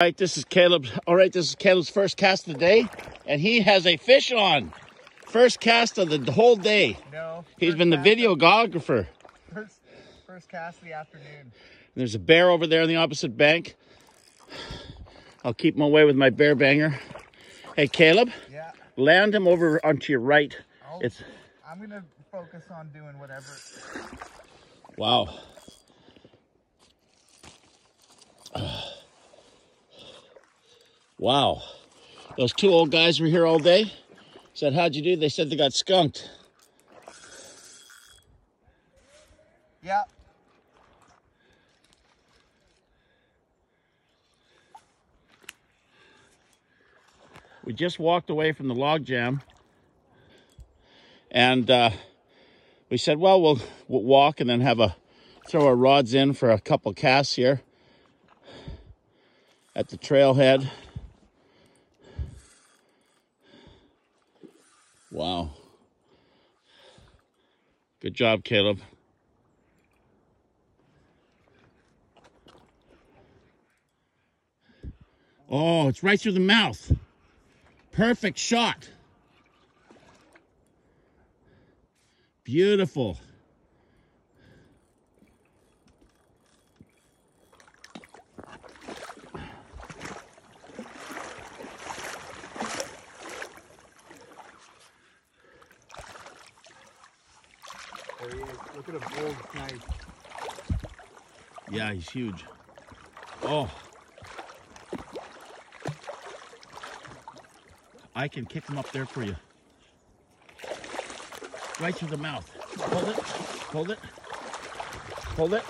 All right, this is Caleb. All right, this is Caleb's first cast of the day, and he has a fish on. First cast of the whole day. No. He's been the videographer. First, first cast of the afternoon. There's a bear over there on the opposite bank. I'll keep him away with my bear banger. Hey, Caleb, Yeah. land him over onto your right. I'll, It's I'm gonna focus on doing whatever. wow. Wow. Those two old guys were here all day. Said, how'd you do? They said they got skunked. Yeah. We just walked away from the log jam. And uh, we said, well, we'll, we'll walk and then have a throw our rods in for a couple casts here at the trailhead. Wow. Good job, Caleb. Oh, it's right through the mouth. Perfect shot. Beautiful. There he is. Look at. Yeah, he's huge. Oh. I can kick him up there for you. Right through the mouth. Hold it. Hold it. Hold it.